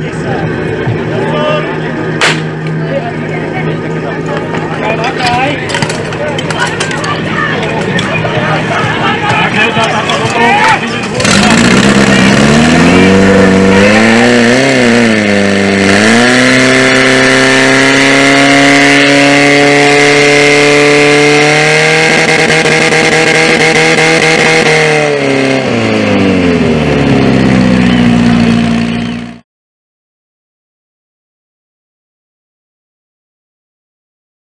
Yes, sir.